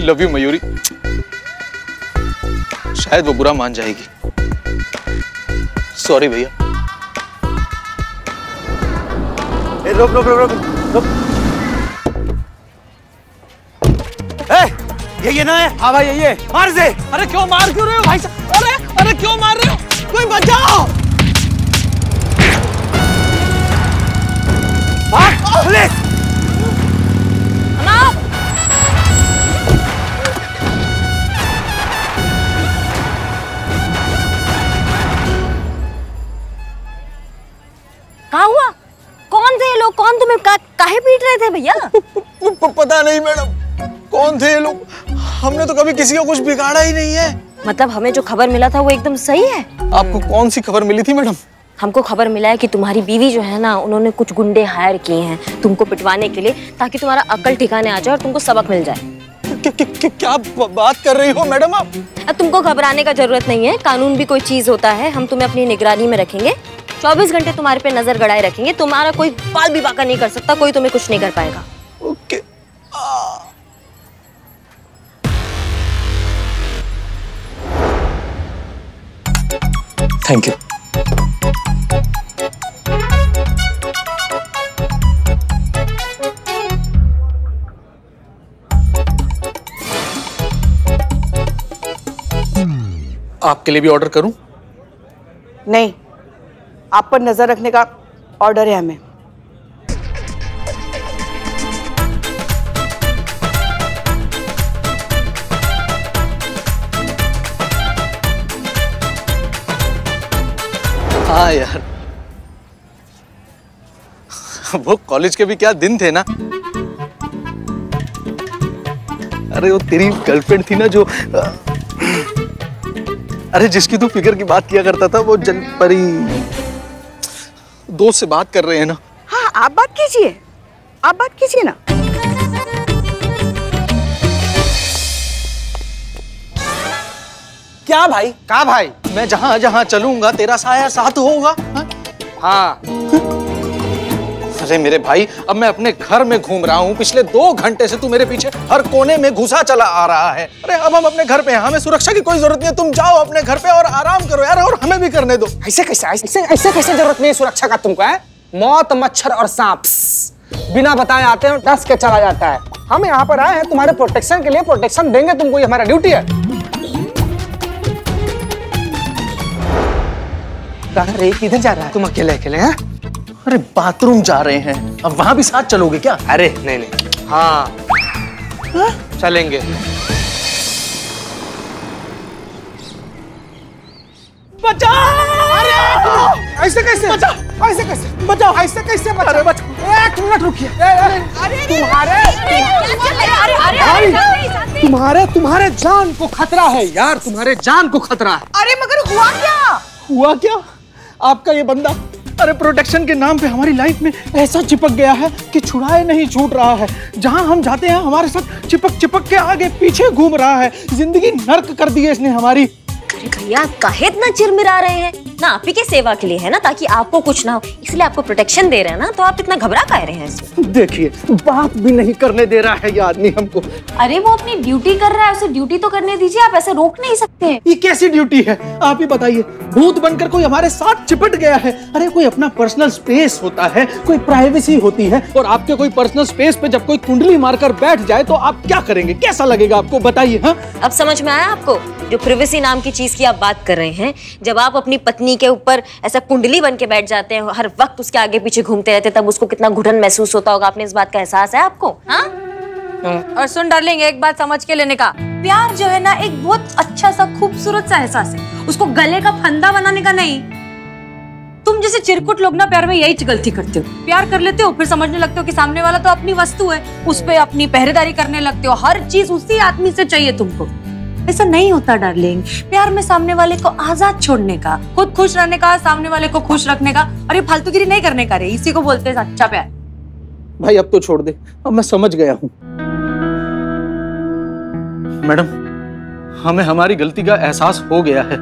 Love you Mayuri शायद वो बुरा मान जाएगी। सॉरी भैया। ए, रुक रुक रुक रुक रुक। ये ये ना है? हाँ भाई ये मार से अरे क्यों मार क्यों रहे हो? भाई साहब अरे अरे क्यों मार रहे हो? कोई बचाओ। भाग पुलिस। काहे पीट रहे थे भैया? पता नहीं मैडम। कौन थे ये लोग? हमने तो कभी किसी का कुछ बिगाड़ा ही नहीं है। मतलब हमें जो खबर मिला था वो एकदम सही है? आपको कौन सी खबर मिली थी मैडम? हमको खबर मिला है कि तुम्हारी बीवी जो है ना उन्होंने कुछ गुंडे हायर किए हैं तुमको पिटवाने के लिए ताकि तुम्हारा अकल ठिकाने आ जाए और तुमको सबक मिल जाए। क्या, बात कर रही हो मैडम आप? अब तुमको घबराने का ज़रूरत नहीं है कानून भी कोई चीज़ होता है हम तुम्हें अपनी निगरानी में रखेंगे। 24 घंटे तुम्हारे पे नज़र गड़ाए रखेंगे। तुम्हारा कोई बाल भी बाका नहीं कर सकता कोई तुम्हें कुछ नहीं कर पाएगा। ओके। थैंक यू आपके लिए भी ऑर्डर करूँ? नहीं। आप पर नज़र रखने का ऑर्डर है हमें। हाँ यार। वो कॉलेज के भी क्या दिन थे ना? अरे वो तेरी गर्लफ्रेंड थी ना जो अरे जिसकी तू फिगर की बात किया करता था, वो जन परी दोस्त से बात कर रहे हैं ना। हाँ आप बात कीजिए। आप बात कीजिए ना। क्या भाई? कहा भाई? मैं जहाँ जहाँ चलूँगा तेरा साया साथ होगा हाँ? हाँ। अरे मेरे भाई अब मैं अपने घर में घूम रहा हूँ। पिछले दो घंटे से तू मेरे पीछे हर कोने में घुसा चला आ रहा है। अरे अब हम अपने घर पे हैं। हमें सुरक्षा की कोई ज़रूरत नहीं है। तुम जाओ अपने घर पे और आराम करो यार और हमें भी करने दो। ऐसे कैसे ऐसे ऐसे कैसे ज़रूरत नहीं है सुरक्षा का तुमको है? मौत मच्छर और सांप। बिना बताए आते हैं डस के चला जाता है। हम यहाँ पर आए हैं तुम्हारे प्रोटेक्शन के लिए प्रोटेक्शन देंगे तुमको ये हमारा ड्यूटी है। कहाँ रे किधर जा रहा है? तुम अकेले अकेले हैं? अरे बाथरूम जा रहे हैं। अब वहाँ भी साथ चलोगे क्या? अरे नहीं नहीं। हाँ। चलेंगे। अरे! ऐसे कैसे? बचाओ! ऐसे कैसे? बचाओ! ऐसे कैसे बचाओ? अरे बचाओ! एक मिनट रुकिए। तुम्हारे भाई, तुम्हारे तुम्हारे जान को खतरा है यार। तुम्हारे जान को खतरा है। अरे मगर हुआ क्या? हुआ क्या? आपका ये बंदा अरे प्रोटेक्शन के नाम पे हमारी लाइफ में ऐसा चिपक गया है कि छुड़ाए नहीं, छूट रहा है। जहाँ हम जाते हैं, हमारे साथ चिपक चिपक के आगे पीछे घूम रहा है। ज़िंदगी नर्क कर दी है इसने हमारी। अरे भैया काहे इतना चिरमिरा रहे हैं? ना आप ही के सेवा के लिए है ना ताकि आपको कुछ ना हो। इसलिए आपको प्रोटेक्शन दे रहे हैं ना तो आप इतना घबरा काहे रहे हैं इसमें? देखिए बात भी नहीं करने दे रहा है ये आदमी हमको। अरे वो अपनी ड्यूटी कर रहा है उसे ड्यूटी तो करने दीजिए आप ऐसे रोक नहीं सकते ये कैसी ड्यूटी है? आप ही बताइए भूत बनकर कोई हमारे साथ चिपट गया है? अरे कोई अपना पर्सनल स्पेस होता है कोई प्राइवेसी होती है और आपके कोई पर्सनल स्पेस पे जब कोई कुंडली मारकर बैठ जाए तो आप क्या करेंगे? कैसा लगेगा आपको? बताइए हाँ? अब समझ में आया आपको? जो प्रिवेसी नाम की चीज़ की आप बात कर रहे हैं, जब आप अपनी पत्नी के ऊपर ऐसा कुंडली बन के बैठ जाते हैं, हर वक्त उसके आगे पीछे घूमते रहते तब उसको कितना घुटन महसूस होता होगा? आपने इस बात का एहसास है आपको? हाँ? और सुन डार्लिंग, एक बात समझ के लेने का। प्यार जो है ना, एक बहुत अच्छा सा, खूबसूरत सा एहसास है। उसको गले का फंदा बनाने का नहीं। तुम जैसे चिरकुट लोग ना, प्यार में यही गलती करते हो। प्यार कर लेते हो, फिर समझने लगते हो कि सामने वाला तो अपनी वस्तु है। उस पर अपनी पहरेदारी करने लगते हो। हर चीज़ उसी आदमी से चाहिए तुमको। ऐसा नहीं होता डार्लिंग प्यार में सामने वाले को आज़ाद छोड़ने का खुद खुश रहने का सामने वाले को खुश रखने का और ये फालतूगिरी नहीं करने का रे। इसी को बोलते हैं अच्छा प्यार। भाई अब तो छोड़ दे। अब मैं समझ गया हूँ। मैडम हमें हमारी गलती का एहसास हो गया है।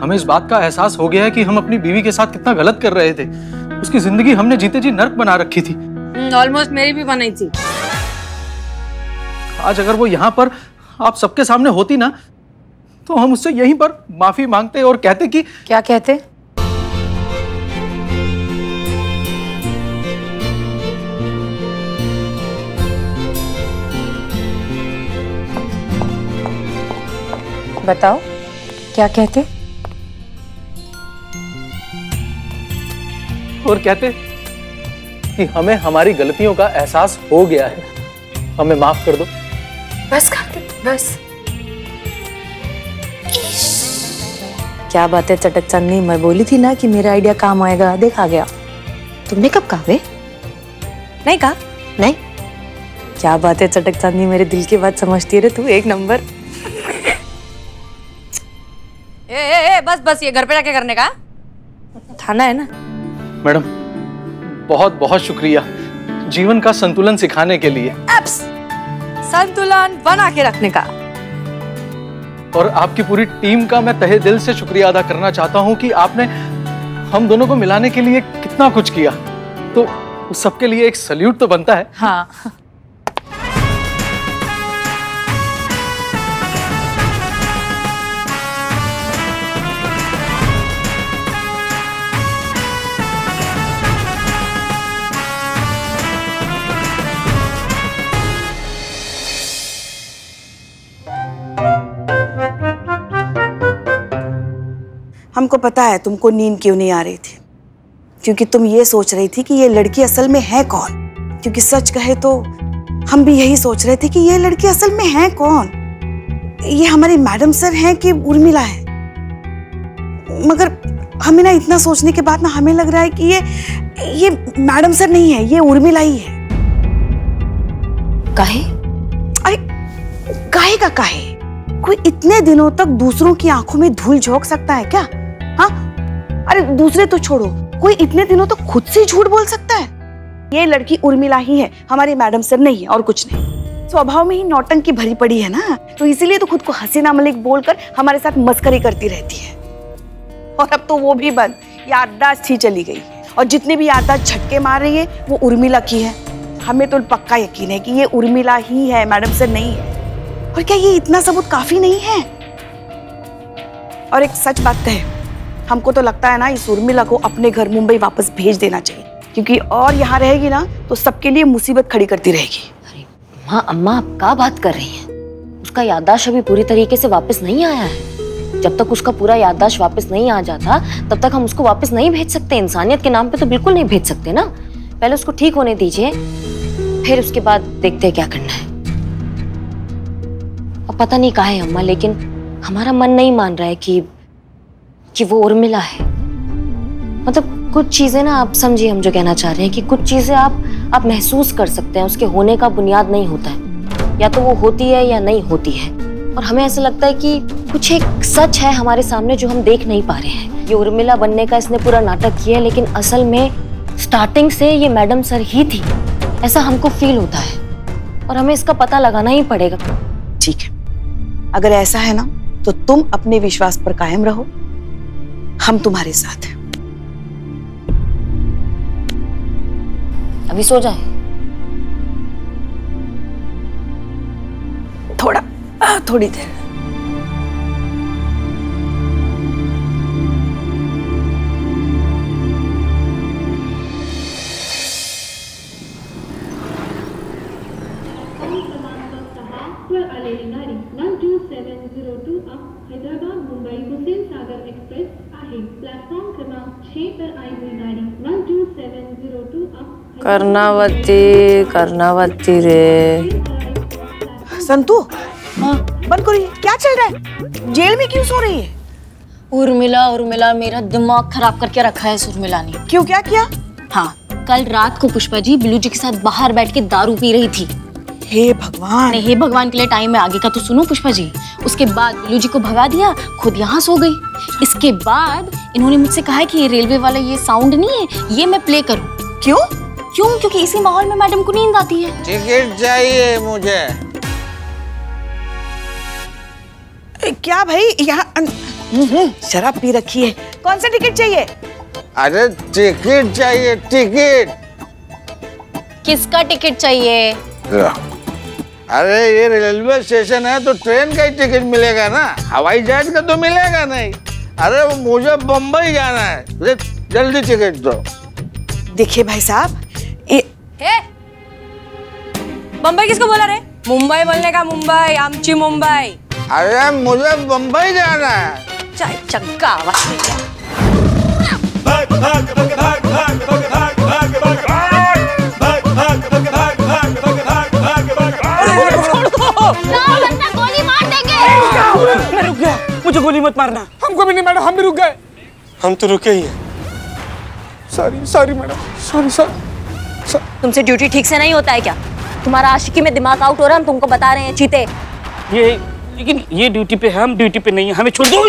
हमें इस बात का एहसास हो गया है कि हम अपनी बीवी के साथ कितना गलत कर रहे थे। उसकी ज़िंदगी हमने जीते जी नर्क बना रखी थी। ऑलमोस्ट मेरी भी बनाई थी। आज अगर वो यहाँ पर आप सबके सामने होती ना तो हम उससे यहीं पर माफ़ी मांगते और कहते कि क्या कहते? बताओ क्या कहते? और कहते कि हमें हमारी गलतियों का एहसास हो गया है। हमें माफ़ कर दो। बस कार्तिक बस। क्या बात है चटक चांदनी मैं बोली थी ना कि मेरा आइडिया काम आएगा। देखा गया। तुमने कब कहा बे नहीं कहा। नहीं। क्या बात है चटक चांदनी मेरे दिल की बात समझती है रे तू? एक नंबर। ए, ए, ए, बस बस ये घर पे जाके करने का। थाना है ना? मैडम बहुत बहुत शुक्रिया। जीवन का संतुलन सिखाने के लिए। एप्स संतुलन बना के रखने का। और आपकी पूरी टीम का मैं तहे दिल से शुक्रिया अदा करना चाहता हूँ कि आपने हम दोनों को मिलाने के लिए कितना कुछ किया। तो उस सबके लिए एक सल्यूट तो बनता है। हाँ। हमको पता है तुमको नींद क्यों नहीं आ रही थी? क्योंकि तुम ये सोच रही थी कि ये लड़की असल में है कौन? क्योंकि सच कहे तो हम भी यही सोच रहे थे कि ये लड़की असल में है कौन? ये हमारी मैडम सर हैं कि उर्मिला है? मगर हमें ना इतना सोचने के बाद ना हमें लग रहा है कि ये ये मैडम सर नहीं है ये उर्मिला ही है। काहे? अरे काहे का काहे? कोई इतने दिनों तक दूसरों की आँखों में धूल झोंक सकता है क्या? हाँ? अरे, दूसरे तो छोड़ो। कोई इतने दिनों तक खुद से झूठ बोल सकता है? ये लड़की उर्मिला ही है। हमारी मैडम सर नहीं है और कुछ नहीं। स्वभाव में ही नौटंकी भरी पड़ी है ना? तो इसीलिए तो खुद को हसीना मलिक बोलकर हमारे साथ मस्करी करती रहती है। और अब तो वो भी बंद। याददाश्त ही चली गई। और जितने भी याददाश्त झटके मार रही है, वो उर्मिला की है। हमें तो पक्का यकीन है कि ये उर्मिला ही है, मैडम सर नहीं है। और क्या ये इतना सबूत काफ़ी नहीं है? और एक सच बात तो है हमको तो लगता है ना, इस उर्मिला को अपने घर मुंबई वापस भेज देना चाहिए। क्योंकि और यहाँ रहेगी ना तो सबके लिए मुसीबत खड़ी करती रहेगी। माँ, अम्मा, आप क्या बात कर रही हैं? उसका याददाश्त अभी पूरी तरीके से वापस नहीं आया है। जब तक उसका पूरा याददाश्त वापस नहीं आ जाता, तब तक हम उसको वापस नहीं भेज सकते। इंसानियत के नाम पे तो बिल्कुल नहीं भेज सकते ना। पहले उसको ठीक होने दीजिए, फिर उसके बाद देखते हैं क्या करना है। और पता नहीं कहा है अम्मा, लेकिन हमारा मन नहीं मान रहा है कि कि वो उर्मिला है। मतलब कुछ चीज़ें ना आप समझिए हम जो कहना चाह रहे हैं कि कुछ चीज़ें आप आप महसूस कर सकते हैं, उसके होने का बुनियाद नहीं होता है। या तो वो होती है या नहीं होती है। और हमें ऐसा लगता है कि कुछ एक सच है हमारे सामने जो हम देख नहीं पा रहे हैं। ये उर्मिला बनने का इसने पूरा नाटक किया है, लेकिन असल में स्टार्टिंग से ये मैडम सर ही थी। ऐसा हमको फील होता है। और हमें इसका पता लगाना ही पड़ेगा। ठीक है। अगर ऐसा है ना तो तुम अपने विश्वास पर कायम रहो। हम तुम्हारे साथ हैं। अभी सो जाए। थोड़ा थोड़ी देर। कर्णावती कर्णावती रे। संतु? हाँ। बंद करो क्या चल रहा है? जेल में क्यों सो रही है? उर्मिला उर्मिला मेरा दिमाग खराब करके रखा है इस उर्मिला ने। क्यों क्या किया? हाँ कल रात को पुष्पा जी बिल्लू जी के साथ बाहर बैठ के दारू पी रही थी। हे भगवान। नहीं हे भगवान के लिए टाइम है आगे का तो सुनो पुष्पा जी। उसके बाद बिल्लू जी को भगा दिया खुद यहाँ सो गई। इसके बाद इन्होंने मुझसे कहा है कि ये रेलवे वाला ये साउंड नहीं है ये मैं प्ले करूँ। क्यों? क्यों? क्योंकि इसी माहौल में मैडम को नींद आती है। टिकट चाहिए मुझे। ए, क्या भाई यहाँ हम्म, शराब पी रखी है। कौन सा टिकट चाहिए? अरे टिकट चाहिए टिकट। किसका टिकट चाहिए? अरे ये रेलवे स्टेशन है तो ट्रेन का ही टिकट मिलेगा ना। हवाई जहाज़ का तो मिलेगा नहीं। अरे मुझे बम्बई जाना है। जल्दी टिकट दो। देखिए भाई साहब मुंबई किसको बोला रे मुंबई बोलने का मुंबई आमची मुंबई अरे मुझे बम्बई जाना है चाय चक्का आवाज़? गोली मार देंगे मैं रुक गया मुझे गोली मत मारना हमको भी नहीं मैडम हम भी रुक गए हम तो रुके ही हैं sorry sorry madam sorry sorry तुमसे ड्यूटी ठीक से नहीं होता है क्या? तुम्हारा आशिकी में दिमाग आउट हो रहा है हम तुमको बता रहे हैं चीते। ये लेकिन ये ड्यूटी पे है हम ड्यूटी पे नहीं है हमें छोड़ दो।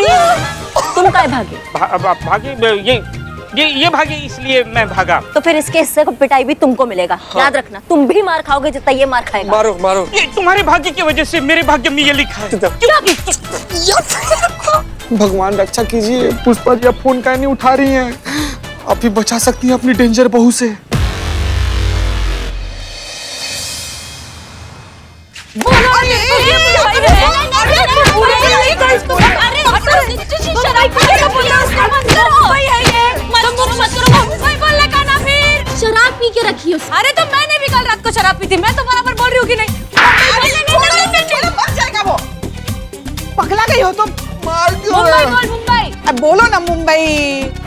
तुम काय भागे? भा, भा, भागे ये ये ये भागे इसलिए मैं भागा। तो फिर इसके हिस्से को पिटाई भी तुमको मिलेगा। हाँ। याद रखना तुम भी मार खाओगे जितना ये मार खाएगा। मारो मारो। ये तुम्हारे भाग्य की वजह से मेरे भाग्य में ये लिखा है। भगवान रक्षा कीजिए। पुष्पा जी आप फ़ोन का नहीं उठा रही हैं। आप भी बचा सकती हैं अपनी डेंजर बहू से। शराब पी के रखी अरे तो मैंने भी कल रात को शराब पी थी मैं तो बराबर बोल रही हूँ कि नहीं जाएगा गई हो तो मार क्यों मुंबई बोल मुंबई अब बोलो ना मुंबई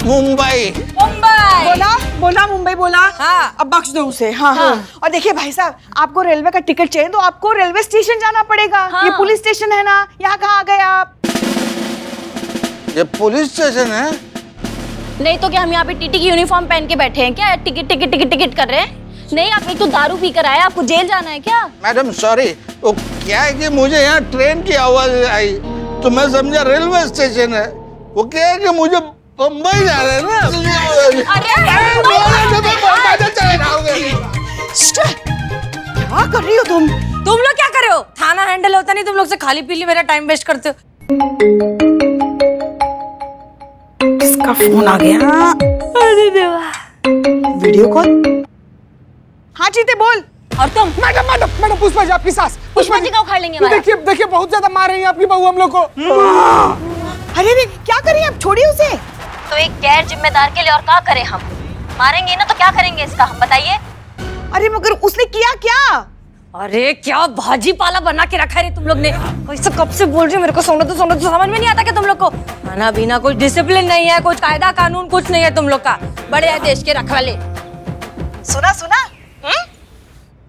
मुंबई मुंबई बोला बोला मुंबई बोला हाँ। अब बख्श दो उसे। हाँ हाँ। और देखिए भाई साहब आपको रेलवे का टिकट चाहिए तो आपको रेलवे स्टेशन जाना पड़ेगा। हाँ। ये पुलिस स्टेशन है ना यहाँ कहाँ आ गए आप? ये पुलिस स्टेशन है? नहीं तो क्या हम यहाँ पे टीटी की यूनिफॉर्म पहन के बैठे हैं क्या? टिकट टिकट टिकट टिकट कर रहे हैं? नहीं आप एक तो दारू पी कर आए आपको जेल जाना है क्या? मैडम सॉरी वो क्या है कि मुझे यहाँ ट्रेन की आवाज़ आई? तो मैं समझा रेलवे स्टेशन है। वो क्या है कि मुझे बम्बई जा रहे हैं ना अरे तो क्या कर रही हो तुम तुम लोग क्या कर रहे हो? थाना हैंडल होता नहीं तुम लोग से खाली पीली मेरा टाइम वेस्ट करते हो। किसका फ़ोन आ गया। वीडियो कॉल हाँ जीते बोल। और तुम? Madam madam madam Pushpa ji आपकी सास। पुष्पा जी का उखाड़ लेंगे हमारा? देखिए देखिए बहुत ज़्यादा मार रही है आपकी बहू हम लोग को। अरे अरे क्या करिए आप? छोड़िए उसे। तो एक गैर जिम्मेदार के लिए और क्या करें हम? मारेंगे ना तो क्या करेंगे इसका? हम बताइए। अरे मगर उसने किया क्या? अरे क्या भाजी पाला बना के रखा है तुम लोग ने? कैसे कब से बोल रही हो मेरे को? सोना तो सोना तो समझ में नहीं आता क्या तुम लोग को? खाना पीना कुछ डिसिप्लिन नहीं है कुछ कायदा कानून कुछ नहीं है तुम लोग का। बड़े है देश के रखवाले। सुना सुना। हम्म?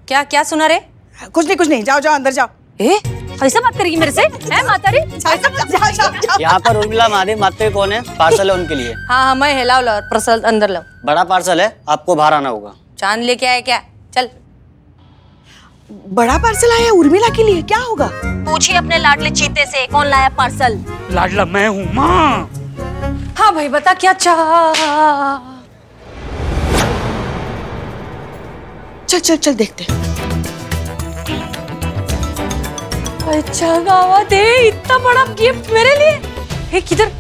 क्या क्या सुना रे? कुछ नहीं कुछ नहीं। जाओ जाओ अंदर जाओ। ए? ऐसा बात करेगी मेरे से? है माता रे जाओ जाओ जाओ जाओ, जाओ यहाँ पर उर्मिला महादेव माते कौन है? पार्सल है उनके लिए। हाँ हाँ मैं हिलाओ लो प्रसल अंदर लो बड़ा पार्सल है आपको बाहर आना होगा। चाँद लेके आए क्या? चल। बड़ा पार्सल आया उर्मिला के लिए क्या होगा? पूछिए अपने लाडले चीते से कौन लाया पार्सल? लाडला मैं हूँ माँ। हाँ भाई बता क्या चाह चल चल चल देखते हैं। अच्छा गावा दे इतना बड़ा गिफ्ट मेरे लिए? किधर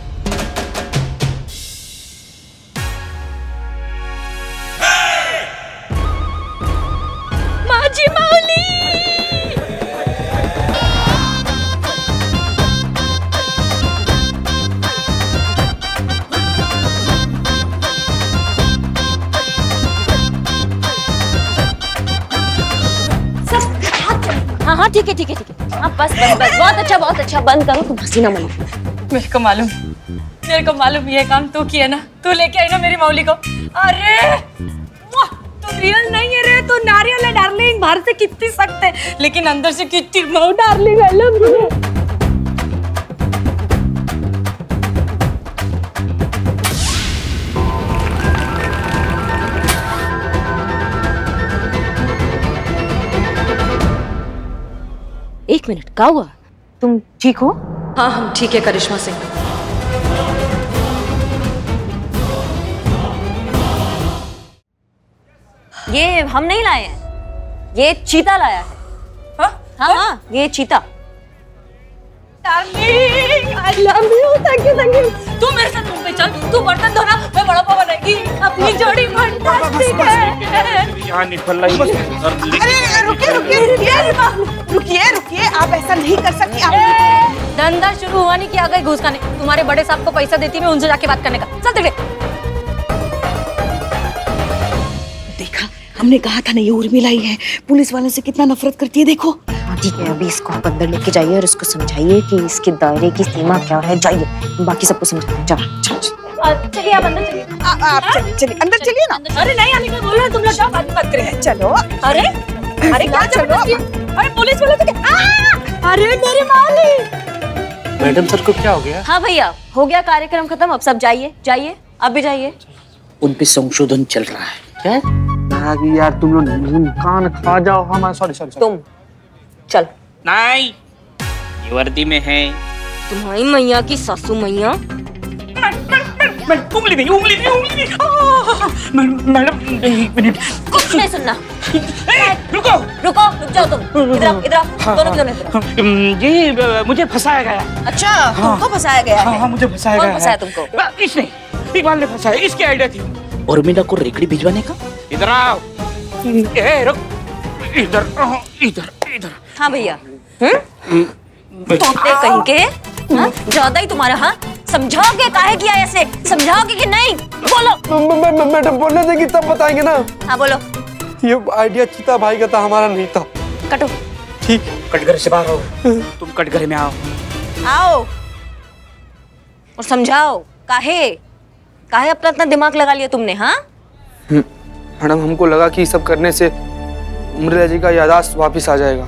हाँ हाँ ठीक है ठीक है ठीक है। हाँ बस बस बस। बहुत अच्छा बहुत अच्छा। बंद करो तुम हँसी ना मनो मेरे को मालूम। मेरे को मालूम ये काम तू किया ना। तू लेके आई ना मेरी मौली को। अरे मुआ, तू रियल नहीं है रे। तू नारियल है डार्लिंग बाहर से कितनी सख्त है। लेकिन अंदर से कितनी मऊ डार्लिंग आई लव यू एक मिनट क्या हुआ? तुम ठीक हो? हाँ हम ठीक है करिश्मा सिंह। ये हम नहीं लाए हैं। ये चीता लाया है। हाँ? हाँ हाँ ये चीता। Darling I love you thank you thank you तू मेरे साथ चल तू बर्तन धोना मैं बड़ा पाव बनाएगी अपनी जोड़ी फंटास्टिक है। यहाँ निकल रही अरे रुकिए रुकिए रुकिए। रुकिए रुकिए आप ऐसा नहीं कर सकती आप धंधा शुरू हुआ नहीं कि आ गए घूस खाने। तुम्हारे बड़े साहब को पैसा देती मैं उनसे जाके बात करने का। चल तेरे देखा हमने कहा था ना ये उर्मिला ही है। पुलिस वालों से कितना नफरत करती है देखो। हाँ ठीक है अभी इसको आप अंदर लेके जाइए और इसको समझाइए कि इसके दायरे की सीमा क्या है। जाइए बाकी सबको समझाइए जाओ चलिए आप अंदर चलिए। आप चलिए चलिए अंदर चलिए ना। अरे नहीं आने का बोल रहे तुम लोग जाओ बाद में बात करेंगे चलो। अरे अरे क्या चलो। अरे पुलिस वाले तो अरे मेरी माली! मैडम सर को क्या हो गया? हाँ भैया हो गया कार्यक्रम खत्म अब सब जाइए जाइए अब भी जाइए। उन पे संशोधन चल रहा है। क्या? यार तुम लोग कान खा जाओ। हमारा सॉरी सॉरी तुम चल। नहीं ये वर्दी में है। तुम्हारी मैया की सासू मैया? उंगली नहीं उंगली नहीं उंगली नहीं। मैडम मैडम एक मिनट। कुछ नहीं सुनना। रुको। रुको रुक जाओ तुम। इधर इधर दोनों दोनों इधर आओ। हम्म, जी मुझे फंसाया गया अच्छा तुमको फंसाया गया हाँ हाँ? मुझे फंसाया गया फंसाया तुमको? इसने इकबाल ने फंसाया इसकी आइडिया थी। और मीना को रेकड़ी भिजवाने का? इधर आओ। ए रुक। इधर आओ, इधर इधर हाँ भैया। तोते कहीं के हाँ? ज़्यादा ही तुम्हारा हाँ समझाओगे काहे किया ऐसे? समझाओगे कि नहीं? बोलो। मैडम बोलने देंगी तब बताएँगे ना। हाँ बोलो। ये आइडिया चीता भाई का था हमारा नहीं था। कटो। ठीक। कटघरे से बाहर आओ। तुम कटघरे में आओ। आओ। और समझाओ काहे? काहे अपना इतना दिमाग लगा लिया तुमने हाँ? मैडम हमको लगा कि सब करने से उमरिया जी का यादाश्त वापस आ जाएगा।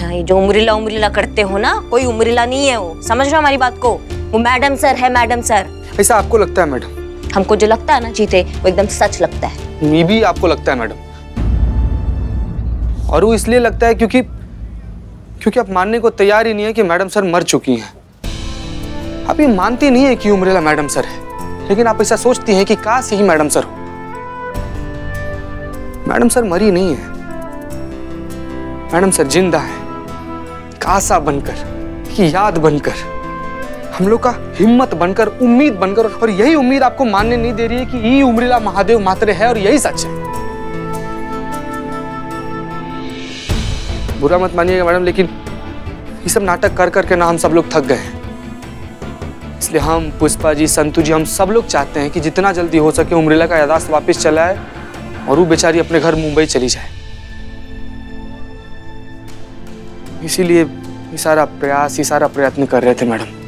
अच्छा ये जो उमरीला उमरीला करते हो ना कोई उमरीला नहीं है वो। समझ रहे हो हमारी बात को? वो मैडम सर है मैडम सर। ऐसा आपको लगता है मैडम? हमको जो लगता है ना जीते वो एकदम सच लगता है। ये भी आपको लगता है मैडम? और वो इसलिए लगता है क्योंकि क्योंकि आप मानने को तैयार ही नहीं है कि मैडम सर मर चुकी हैं। आप ये मानती नहीं है कि उमरेला मैडम सर है लेकिन आप ऐसा सोचती हैं कि काश यही मैडम सर हो। मैडम सर मरी नहीं है। मैडम सर ज़िंदा है। कासा बनकर, कि याद बनकर, हम लोग का हिम्मत बनकर, उम्मीद बनकर, और यही उम्मीद आपको मानने नहीं दे रही है कि ये उमरीला महादेव मात्र है और यही सच है। बुरा मत मानिएगा मैडम, लेकिन ये सब नाटक कर करके ना हम सब लोग थक गए हैं। इसलिए हम, पुष्पा जी, संतु जी, हम सब लोग चाहते हैं कि जितना जल्दी हो सके उमरीला का यादाश्त वापस चलाए और वो बेचारी अपने घर मुंबई चली जाए। इसीलिए ये सारा प्रयास ये सारा प्रयत्न कर रहे थे मैडम।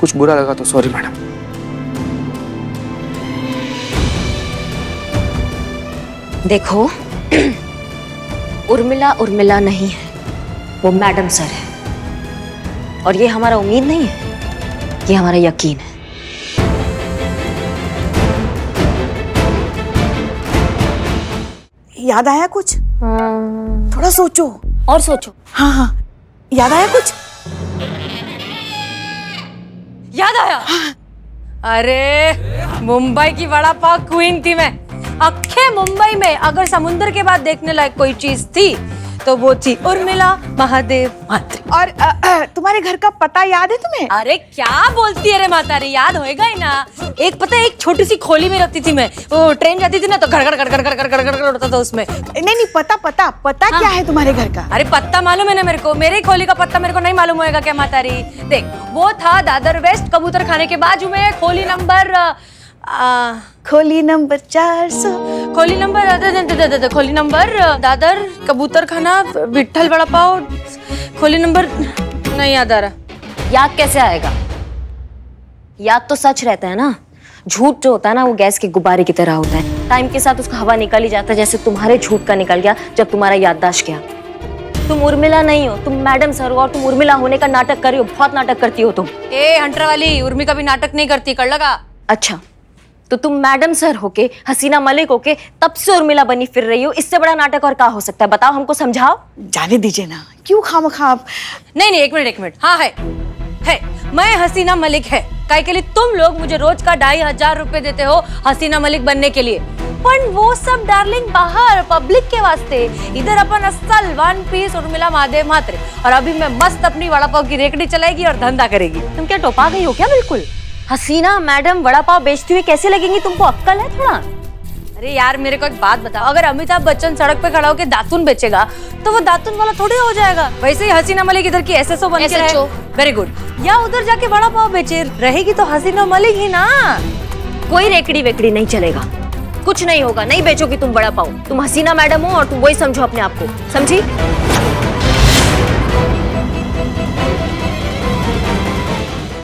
कुछ बुरा लगा तो सॉरी मैडम। देखो उर्मिला उर्मिला नहीं है वो मैडम सर है। और ये हमारा उम्मीद नहीं है ये हमारा यकीन है। याद आया कुछ? थोड़ा सोचो। और सोचो। हाँ हाँ। याद आया कुछ? याद आया? हाँ। अरे मुंबई की वड़ा पाव क्वीन थी मैं। अखे मुंबई में अगर समुद्र के बाद देखने लायक कोई चीज़ थी तो वो थी उर्मिला महादेव मात्री। और अ, अ, तुम्हारे घर का पता याद है तुम्हें? अरे क्या बोलती है रे माता रे याद होएगा ही ना। एक पता है एक छोटी सी खोली में रहती थी मैं। वो ट्रेन जाती थी ना तो घर घर घर घर घर घर घर घर था उसमें। नहीं नहीं पता पता पता क्या है तुम्हारे घर का? अरे पत्ता मालूम है ना मेरे को मेरे खोली का पत्ता मेरे को नहीं मालूम होएगा क्या मातारी। देख वो था दादर वेस्ट कबूतर खाने के बाजू में खोली नंबर आ, खोली नंबर चार सौ। खोली नंबर खोली नंबर दादर कबूतर खाना विट्ठल बड़ा पाव। खोली नंबर नहीं याद आ रहा। याद कैसे आएगा? याद तो सच रहता है ना। झूठ जो होता है ना वो गैस के गुब्बारे की तरह होता है। टाइम के साथ उसका हवा निकल ही जाता है जैसे तुम्हारे झूठ का निकल गया जब तुम्हारा याददाश्त गया। तुम उर्मिला नहीं हो तुम मैडम सर हो और तुम उर्मिला होने का नाटक कर रही हो बहुत नाटक करती हो तुम। ए हंटर वाली उर्मी कभी नाटक नहीं करती कर लगा। अच्छा। तो तुम मैडम सर होके हसीना मलिक होके तब से उर्मिला बनी फिर रही हो। इससे बड़ा नाटक और क्या हो सकता है? बताओ हमको समझाओ। जाने दीजिए ना। क्यों खाम खाप नहीं नहीं एक मिनट एक मिनट। हाँ है। है। मैं हसीना मलिक है। काय के लिए तुम लोग मुझे रोज का ढाई हज़ार रुपए देते हो हसीना मलिक बनने के लिए? पर वो सब डार्लिंग बाहर पब्लिक के वास्ते। इधर अपन असल वन पीस उर्मिला महादेव मात्र। और अभी मैं मस्त अपनी वड़ा पाव की रेकड़ी चलाएगी और धंधा करेगी। तुम क्या टोपा गई हो क्या बिल्कुल? हसीना मैडम वड़ा पाव बेचती हुई कैसे लगेंगी? तुमको अक्कल है थोड़ा? अरे यार मेरे को एक बात बताओ। अगर अमिताभ बच्चन सड़क पे खड़ा होकर दातुन बेचेगा तो वो दातुन वाला थोड़ी हो जाएगा। वैसे ही हसीना मलिक इधर की एसएसओ बन के. वेरी गुड या उधर जाके बड़ा पाव बेचे। रहेगी तो हसीना मलिक ही ना। कोई रेकड़ी वेकड़ी नहीं चलेगा। कुछ नहीं होगा। नहीं बेचोगी तुम बड़ा पाओ तुम हसीना मैडम हो और तुम वही समझो अपने आप को। समझी?